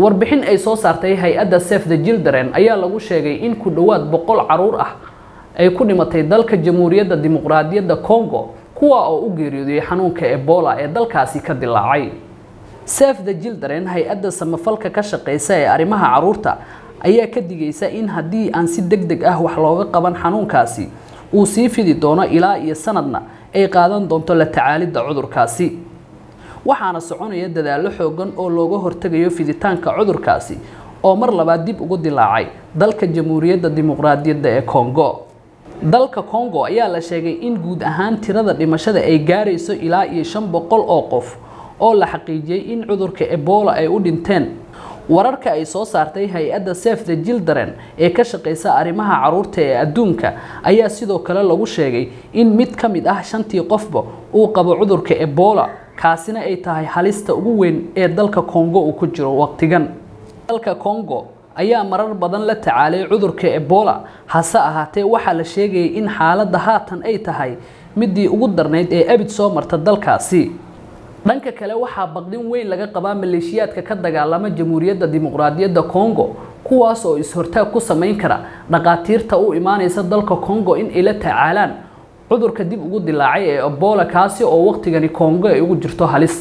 warbixin ay soo saartay hay'adda sef the children ayaa lagu sheegay in ku dhowaad boqol carruur ah ay ku dhimatay dalka jamhuuriyadda dimuqraadiyadda congo kuwa oo u geeriyooday xanuunka ebola ee dalkaasi ka dilaacay. Sef the children hay'adda samafalka ka shaqeysa ee arrimaha carruurta ayaa ka digaysa in haddii aan si deg deg ah wax looga qaban xanuunkaasi uu sii fidi doono ilaa iyo sanadna ay qaadan doonto la tacaalidda cudurkaasi waxaana soconaya dadaallo xoogan oo looga hortegayo fiditaanka cudurkaasi oo mar labaad dib ugu dilaacay dalka jamhuuriyadda dimuqraadiyadda ee congo dalka congo ayaa la sheegay in guud ahaan tirada dhimashada ay gaarayso ilaa iyo shan boqol oo qof oo la xaqiijiyey in cudurka ebola ay u dhinteen. Wararka ay soo saartay hay'adda sef the children ee ka shaqeysa arrimaha carruurta ee adduunka ayaa sidoo kale lagu sheegay in mid ka mid ah shantii qofba uu qabo cudurka ebola kaasina ay tahay halista ugu weyn ee dalka congo uu ku jiro waqtigan. Dalka congo ayaa marar badan la tacaalay cudurka ebola hase ahaatee waxaa la sheegayay in xaaladda haatan ay tahay midii ugu darnayd ee abid soo marta dalkaasi. Dhanka kale waxaa baqdin weyn laga qabaa maleeshiyaadka ka dagaalama jamhuuriyadda dimuqraadiyadda congo kuwaas oo is-hortaag ku samayn kara dhaqaatiirta u imaanaysa dalka congo in ay la tacaalaan cudurka dib ugu dilaacay ee ebola kaasi oo waqtigani congo ay ugu jirto halis